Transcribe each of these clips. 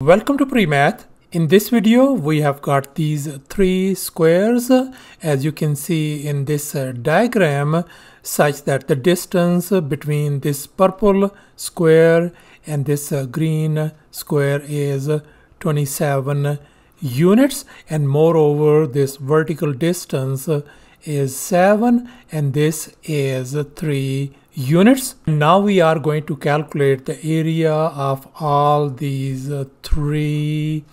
Welcome to PreMath. In this video, we have got these three squares as you can see in this uh, diagram such that the distance between this purple square and this uh, green square is 27 units and moreover this vertical distance is 7 and this is 3 units. Now we are going to calculate the area of all these three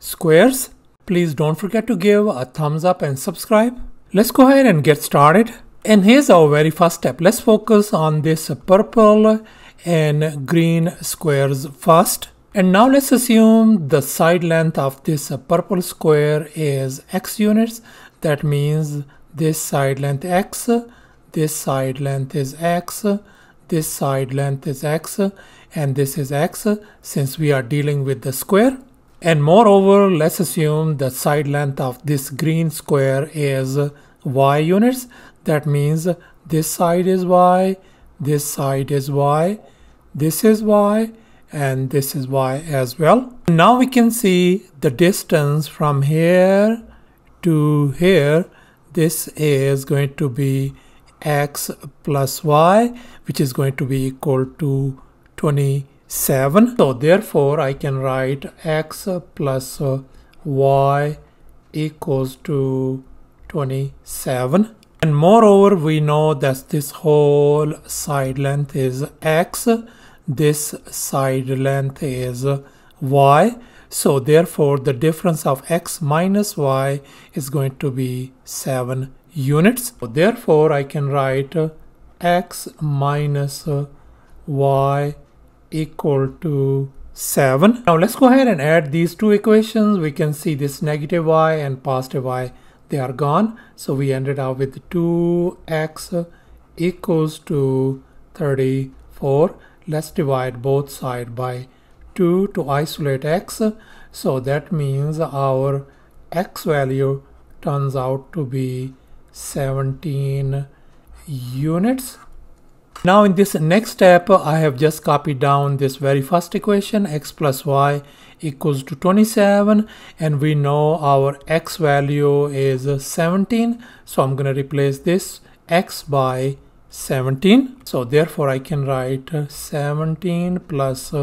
squares. Please don't forget to give a thumbs up and subscribe. Let's go ahead and get started. And here's our very first step. Let's focus on this purple and green squares first. And now let's assume the side length of this purple square is x units. That means this side length x this side length is x, this side length is x, and this is x since we are dealing with the square. And moreover, let's assume the side length of this green square is y units. That means this side is y, this side is y, this is y, and this is y as well. Now we can see the distance from here to here. This is going to be x plus y which is going to be equal to 27 so therefore I can write x plus y equals to 27 and moreover we know that this whole side length is x. This side length is y so therefore the difference of x minus y is going to be 7 units. Therefore, I can write uh, x minus uh, y equal to 7. Now let's go ahead and add these two equations. We can see this negative y and positive y, they are gone. So we ended up with 2x equals to 34. Let's divide both sides by 2 to isolate x. So that means our x value turns out to be 17 units. Now in this next step, I have just copied down this very first equation, x plus y equals to 27 and we know our x value is 17 so I'm going to replace this x by 17 so therefore I can write 17 plus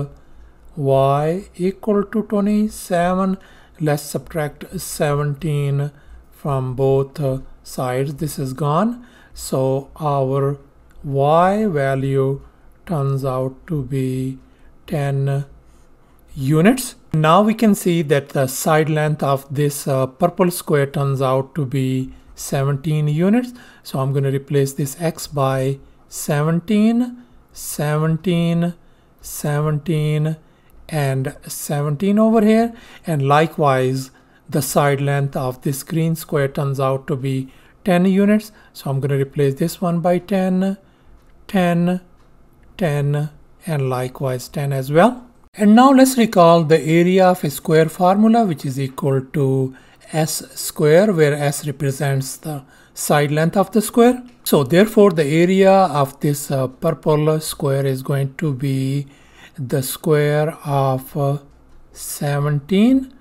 y equal to 27 let's subtract 17 from both sides. This is gone. So our y value turns out to be 10 units. Now we can see that the side length of this uh, purple square turns out to be 17 units. So I'm going to replace this x by 17 17 17 and 17 over here. And likewise the side length of this green square turns out to be 10 units. So I'm going to replace this one by 10 10 10 and likewise 10 as well. And now let's recall the area of a square formula which is equal to s square where s represents the side length of the square. So therefore the area of this uh, purple square is going to be the square of uh, 17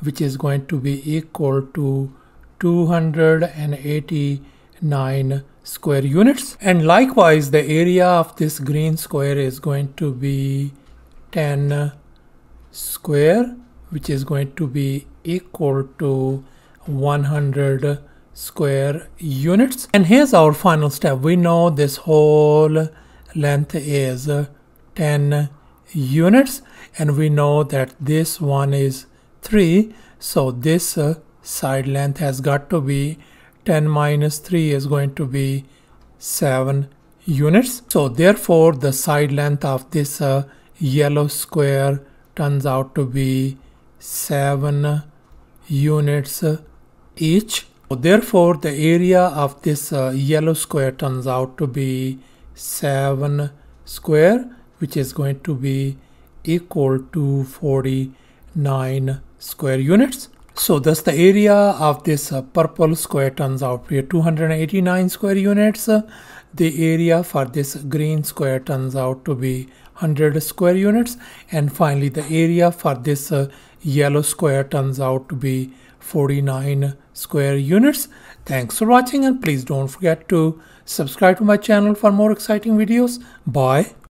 which is going to be equal to 289 square units. And likewise the area of this green square is going to be 10 square which is going to be equal to 100 square units. And here's our final step. We know this whole length is 10 units and we know that this one is 3 so this uh, side length has got to be 10 minus 3 is going to be 7 units. So therefore the side length of this uh, yellow square turns out to be 7 units uh, each. So therefore the area of this uh, yellow square turns out to be 7 square which is going to be equal to 49 square units. So thus the area of this uh, purple square turns out to be 289 square units. the area for this green square turns out to be 100 square units and finally the area for this uh, yellow square turns out to be 49 square units thanks for watching and please don't forget to subscribe to my channel for more exciting videos bye